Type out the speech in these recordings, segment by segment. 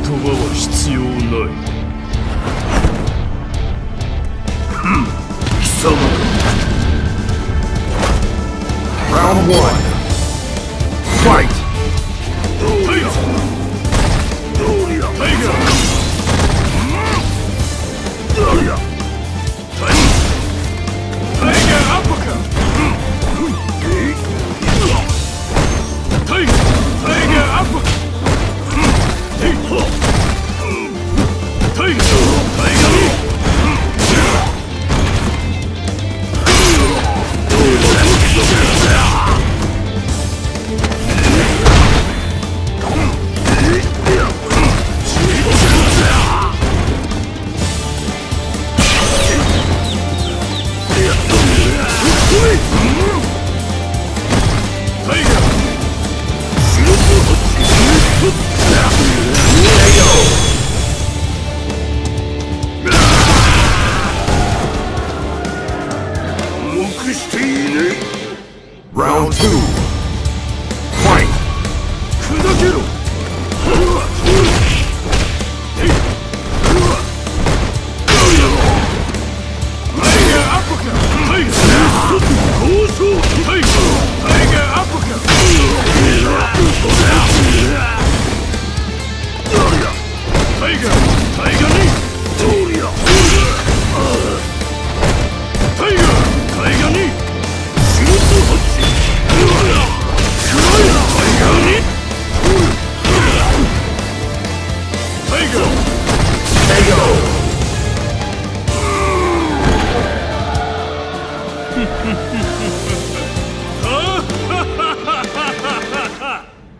葉は必要ない貴様か Round one. Fight! Round two.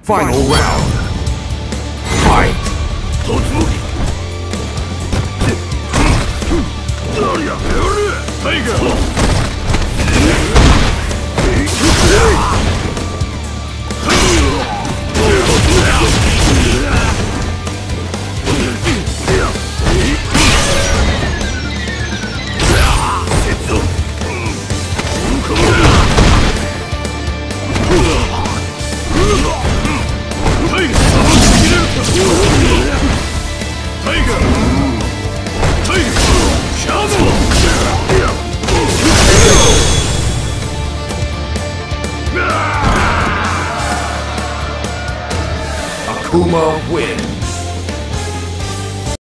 Final round. Fight! Akuma wins.